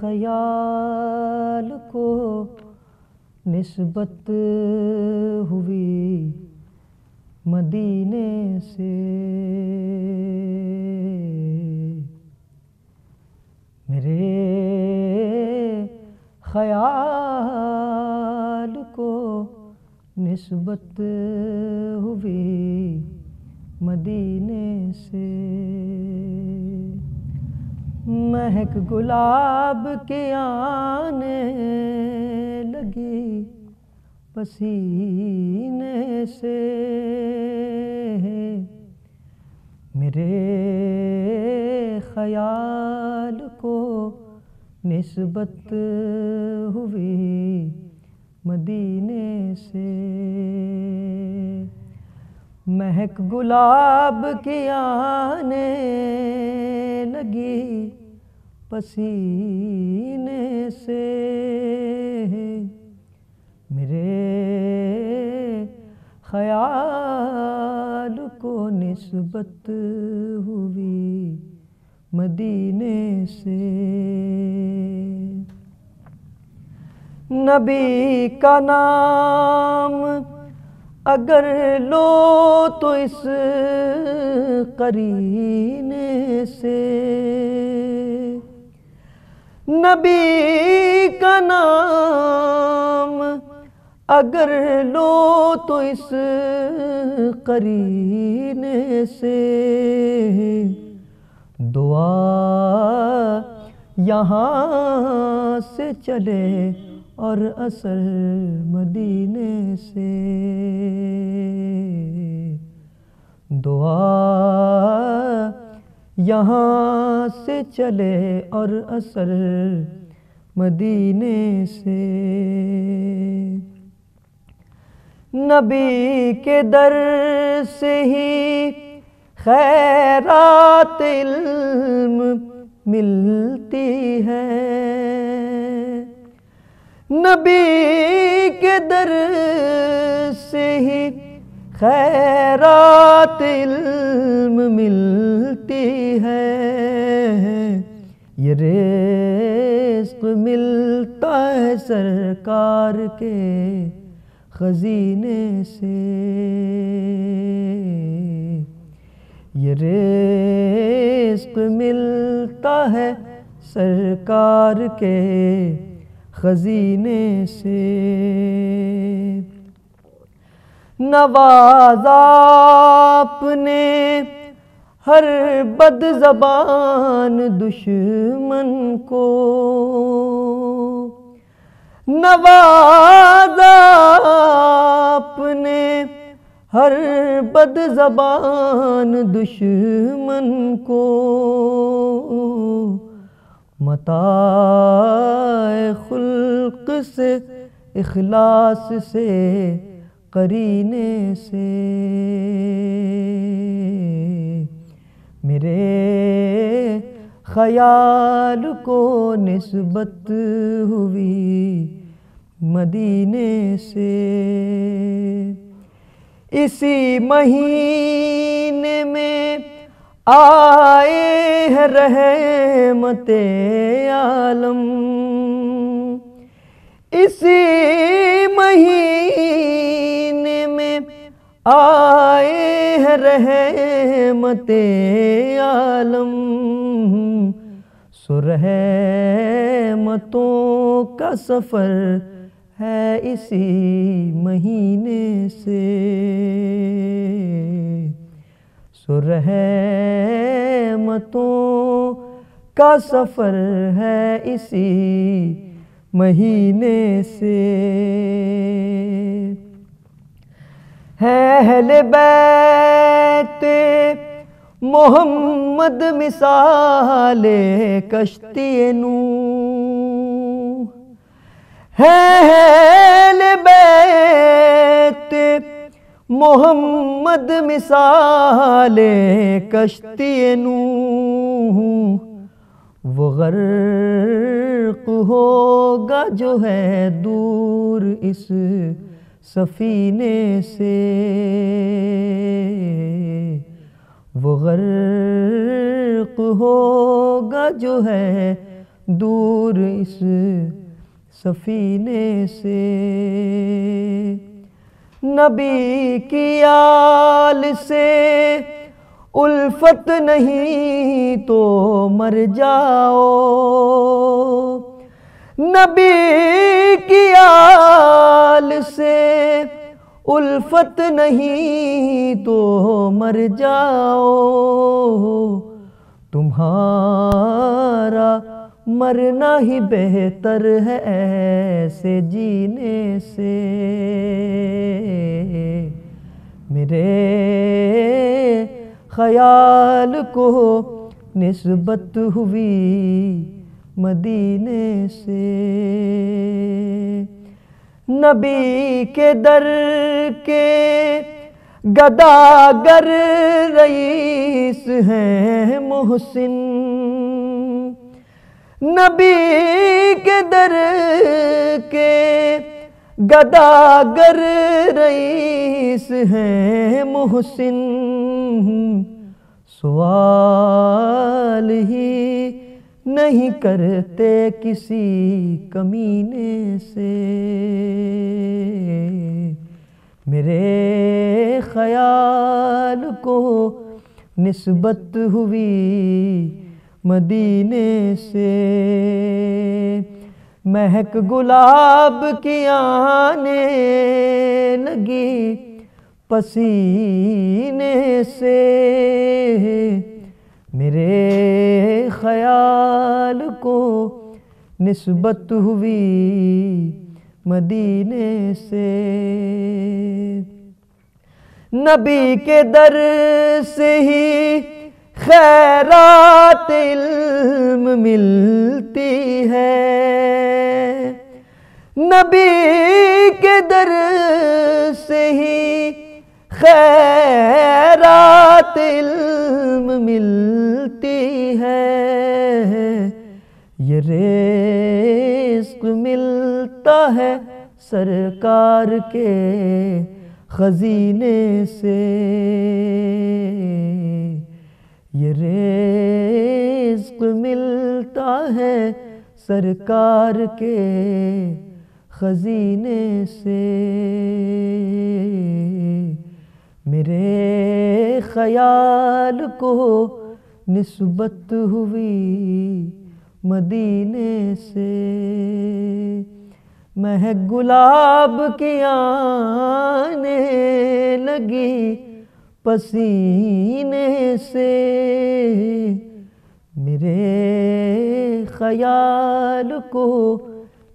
خیال کو نسبت ہوئی مدینے سے۔ میرے خیال کو نسبت ہوئی مدینے سے۔ مہک گلاب کے آنے لگی پسینے سے میرے خیال کو نسبت ہوئی مدینے سے۔ مہک گلاب کی آنے لگی پسینے سے۔ میرے خیال کو نسبت ہوئی مدینے سے۔ نبی کا نام اگر لو تو اس قرینے سے۔ نبی کا نام اگر لو تو اس قرینے سے۔ دعا یہاں سے چلے اور اثر مدینے سے۔ دعا یہاں سے چلے اور اثر مدینے سے۔ نبی کے در سے ہی خیرات علم ملتی ہے۔ نبی کے در سے ہی خیرات علم ملتی ہے۔ یہ رزق ملتا ہے سرکار کے خزینے سے۔ یہ رزق ملتا ہے سرکار کے خزینے سے۔ نوازا اپنے ہر بد زبان دشمن کو۔ نوازا اپنے ہر بد زبان دشمن کو۔ متاع خلق سے، اخلاص سے قرینے سے میرے خیال کو نسبت ہوئی مدینے سے اسی مہینے میں آئے رحمت عالم اسی مہینے آئے ہے رحمت عالم۔ سرحمتوں کا سفر ہے اسی مہینے سے۔ سرحمتوں کا سفر ہے اسی مہینے سے۔ ہے اہل بیت محمد مثال کشتی نو ہے اہل بیت محمد مثال کشتی نو وہ غرق ہوگا جو ہے دور اس سفینے سے۔ وہ غرق ہوگا جو ہے دور اس سفینے سے۔ نبی کی آل سے الفت نہیں تو مر جاؤ۔ نبی کی آل سے الفت نہیں تو مر جاؤ۔ تمہارا مرنا ہی بہتر ہے ایسے جینے سے۔ میرے خیال کو نسبت ہوئی مدینے سے۔ نبی کے در کے گداگر رئیس ہیں محسن۔ نبی کے در کے گداگر رئیس ہیں محسن۔ سوال ہی نہیں کرتے کسی کمینے سے۔ میرے خیال کو نسبت ہوئی مدینے سے۔ مہک گلاب کی آنے لگی پسینے سے۔ میرے خیال کو نسبت ہوئی مدینے سے۔ نبی کے در سے ہی خیرات علم ملتی ہے۔ نبی کے در سے ہی خیرات علم ملتی ہے۔ یہ رزق ملتا ہے سرکار کے خزینے سے۔ یہ رزق ملتا ہے سرکار کے خزینے سے۔ میرے خیال کو نسبت ہوئی مدینے سے۔ مہک گلاب کی آنے لگی پسینے سے۔ میرے خیال کو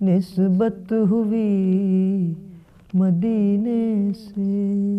نسبت ہوئی مدینے سے۔